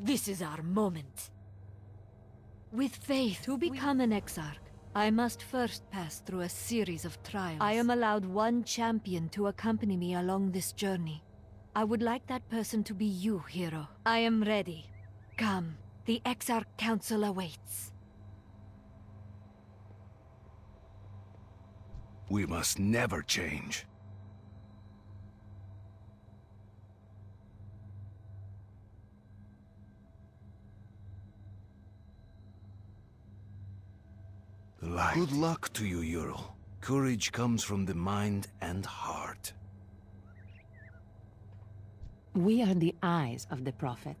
This is our moment. With faith, to become an Exarch, I must first pass through a series of trials. I am allowed one champion to accompany me along this journey. I would like that person to be you, hero. I am ready. Come, the Exarch Council awaits. We must never change. Light. Good luck to you, Yrel. Courage comes from the mind and heart. We are the eyes of the Prophet.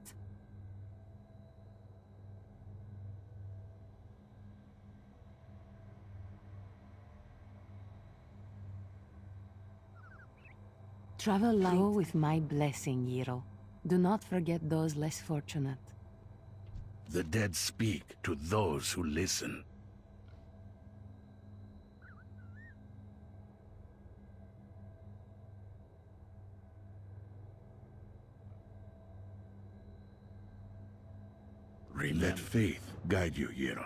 Travel light. Go with my blessing, Yrel. Do not forget those less fortunate. The dead speak to those who listen. Let faith guide you, Yrel.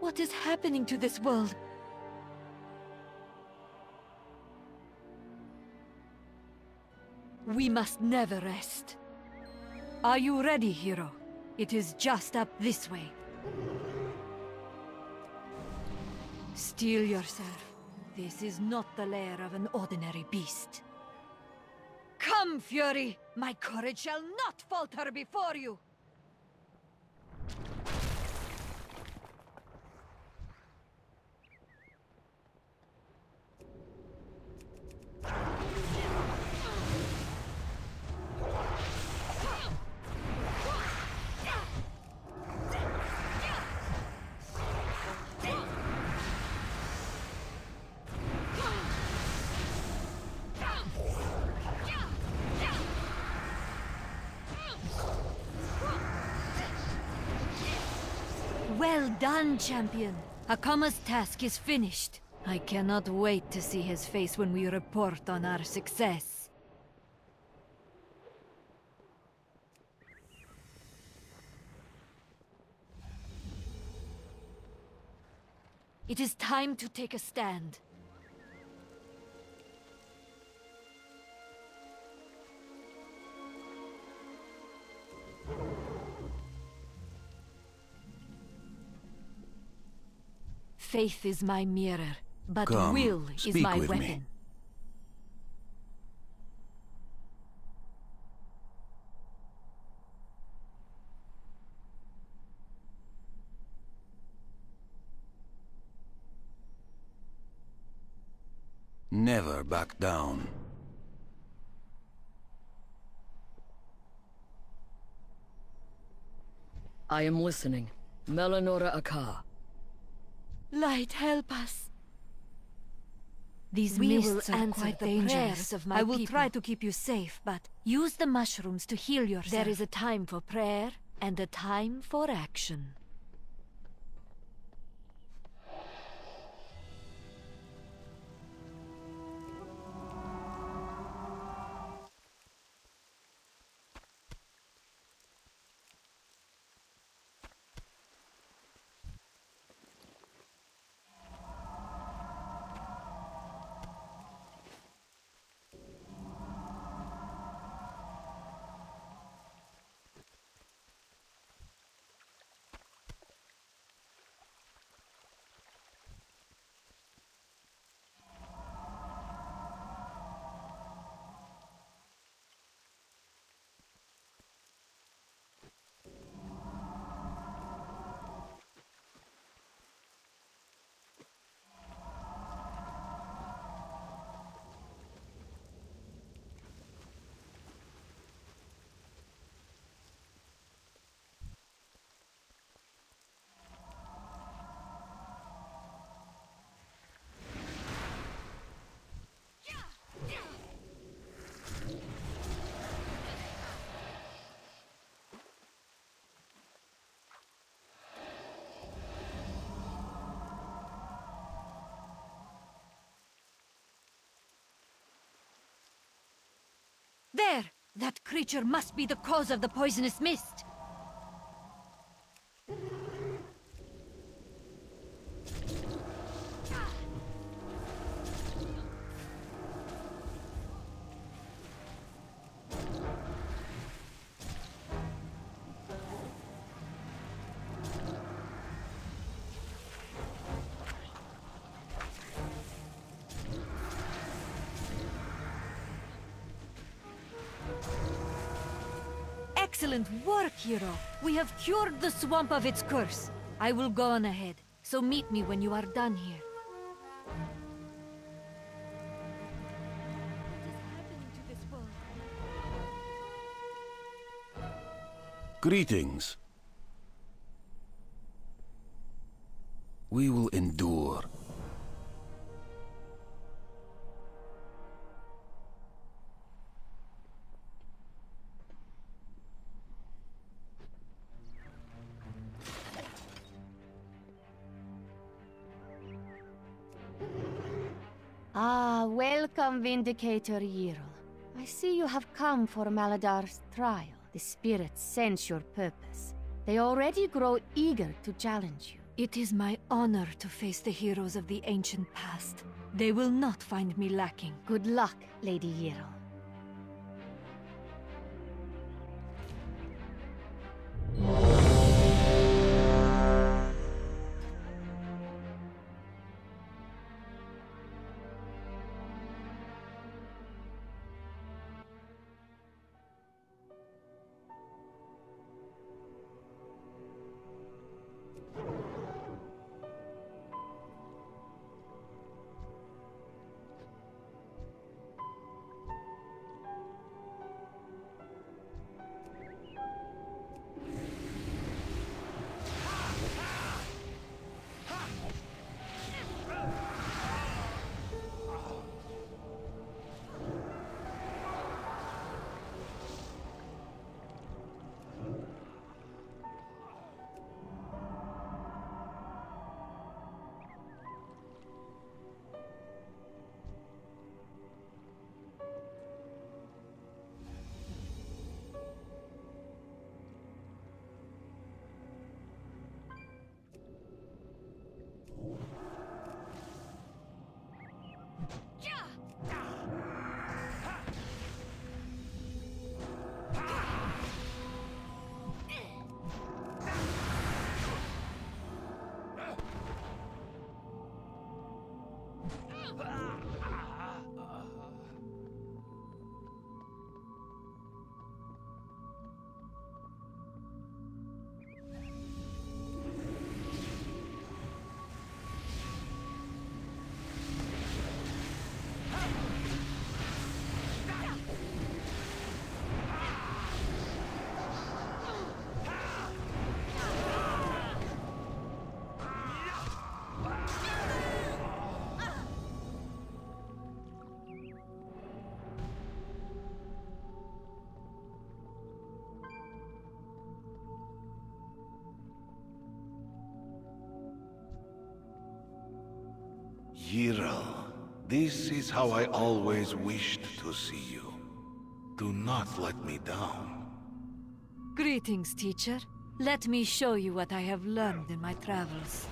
What is happening to this world? We must never rest. Are you ready, hero? It is just up this way. Steel yourself. This is not the lair of an ordinary beast. Come, Fury! My courage shall not falter before you! Well done, champion. Akama's task is finished. I cannot wait to see his face when we report on our success. It is time to take a stand. Faith is my mirror, but Come, will is my speak with me. weapon. Never back down. I am listening. Melanora Akka. Light, help us. These We mists will are answer quite the dangerous. prayers of my I will people. try to keep you safe, but use the mushrooms to heal yourself. There is a time for prayer and a time for action. There! That creature must be the cause of the poisonous mist! Excellent work, hero. We have cured the swamp of its curse. I will go on ahead, so meet me when you are done here. Greetings. We will endure. Vindicator Yrel. I see you have come for Maladaar's trial. The spirits sense your purpose. They already grow eager to challenge you. It is my honor to face the heroes of the ancient past. They will not find me lacking. Good luck, Lady Yrel. Yrel, this is how I always wished to see you. Do not let me down. Greetings, teacher. Let me show you what I have learned in my travels.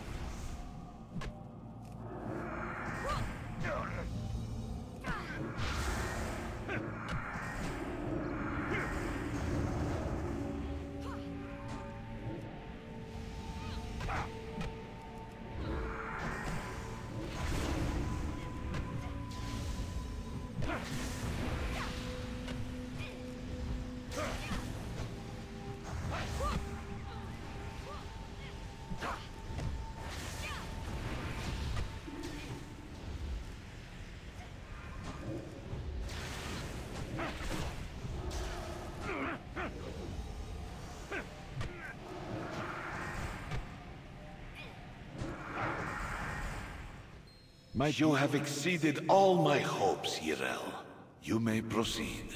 You have exceeded all my hopes, Yrel. You may proceed.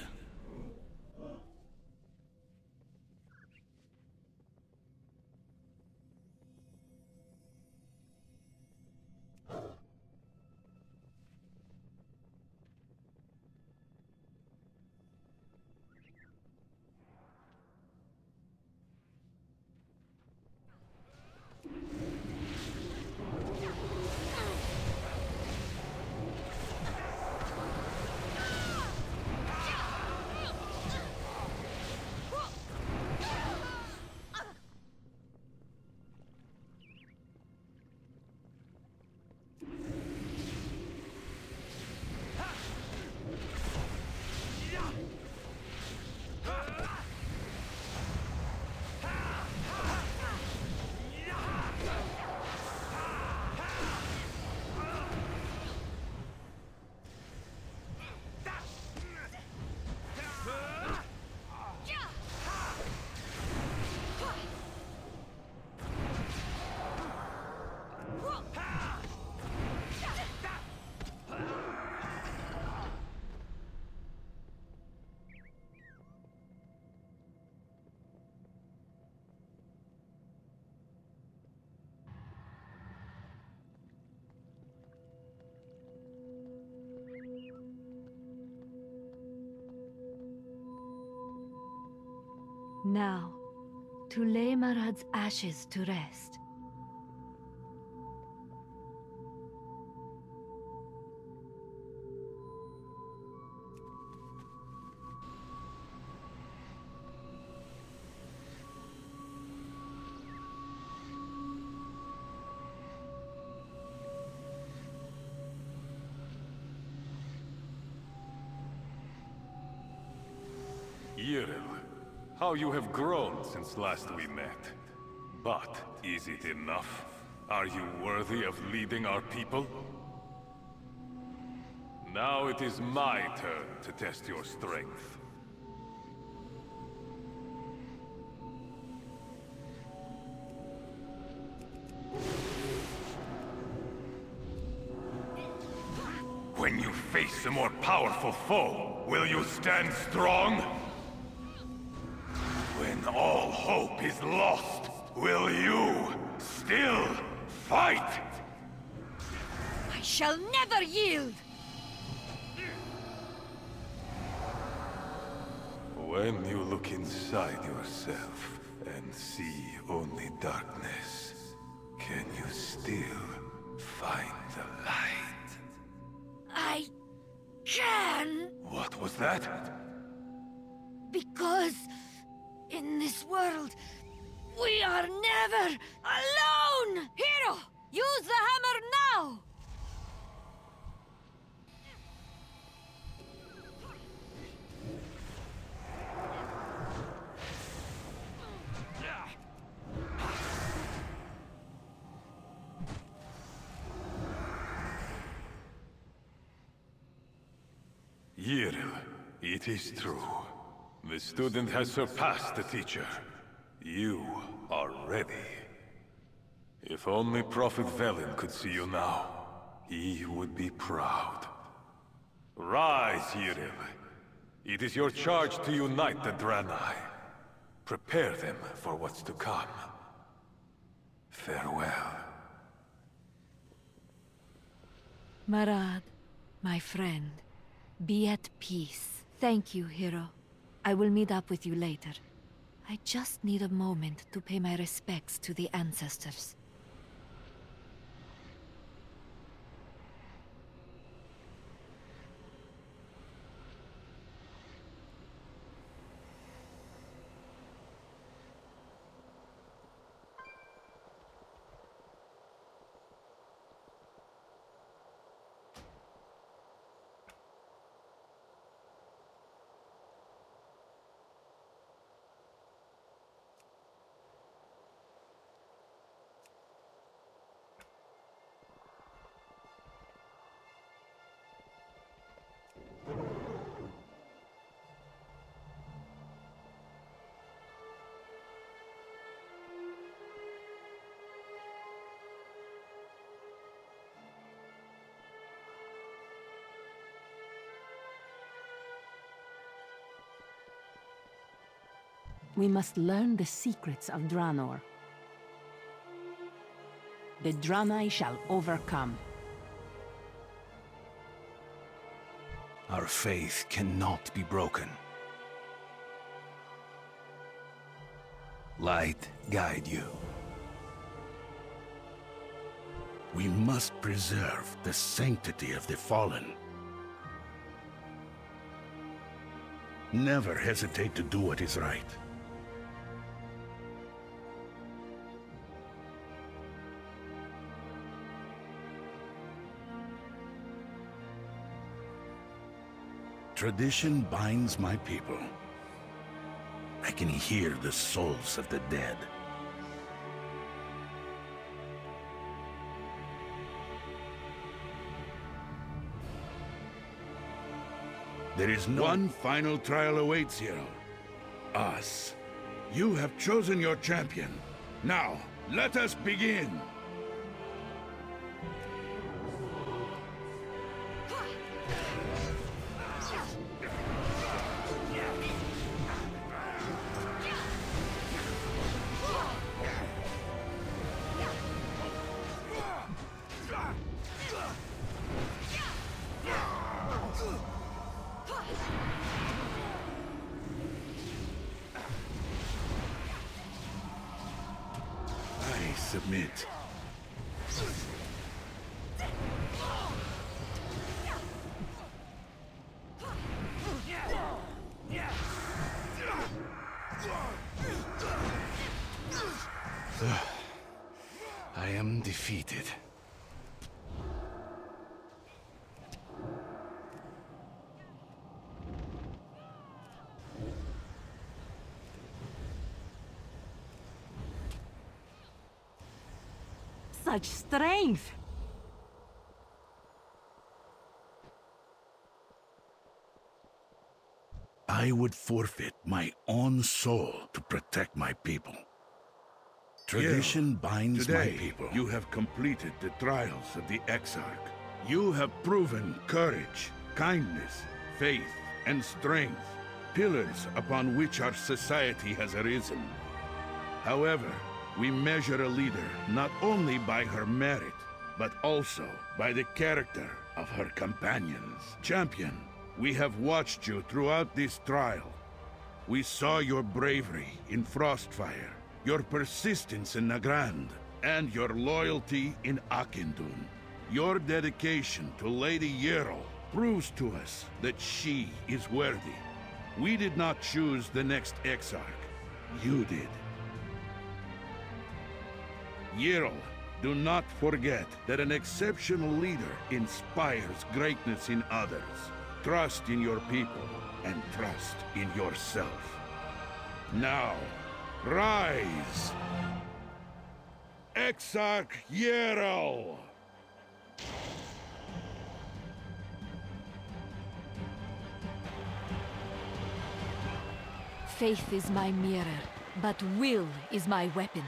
Now, to lay Maraad's ashes to rest. Yrel, how you have grown since last we met. But is it enough? Are you worthy of leading our people? Now it is my turn to test your strength. When you face a more powerful foe, will you stand strong? Hope is lost, will you still fight? I shall never yield! When you look inside yourself and see only darkness, can you still find the light? I can! What was that? Because in this world, we are never alone! Hero, use the hammer now! Yrel, it is true. The student has surpassed the teacher. You are ready. If only Prophet Velen could see you now, he would be proud. Rise, Yrel. It is your charge to unite the Draenei. Prepare them for what's to come. Farewell. Maraad, my friend, be at peace. Thank you, hero. I will meet up with you later. I just need a moment to pay my respects to the ancestors. We must learn the secrets of Draenor. The Draenei shall overcome. Our faith cannot be broken. Light guide you. We must preserve the sanctity of the fallen. Never hesitate to do what is right. Tradition binds my people. I can hear the souls of the dead. There is no... One final trial awaits you. Us. You have chosen your champion. Now, let us begin! Submit. I am defeated. Such strength! I would forfeit my own soul to protect my people. Tradition binds today, my people. You have completed the trials of the Exarch. You have proven courage, kindness, faith, and strength, pillars upon which our society has arisen. However, we measure a leader not only by her merit, but also by the character of her companions. Champion, we have watched you throughout this trial. We saw your bravery in Frostfire, your persistence in Nagrand, and your loyalty in Auchindoun. Your dedication to Lady Yrel proves to us that she is worthy. We did not choose the next Exarch. You did. Yrel, do not forget that an exceptional leader inspires greatness in others. Trust in your people and trust in yourself. Now, rise! Exarch Yrel! Faith is my mirror, but will is my weapon.